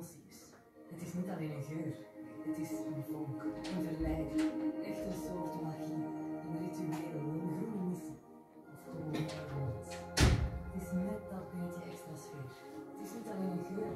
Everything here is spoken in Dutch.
Het is niet alleen een geur, het is een vonk, een verleiding, echt een soort magie, een ritueel, een groene missie. Of gewoon Het is net dat beetje extra sfeer. Het is niet alleen een geur,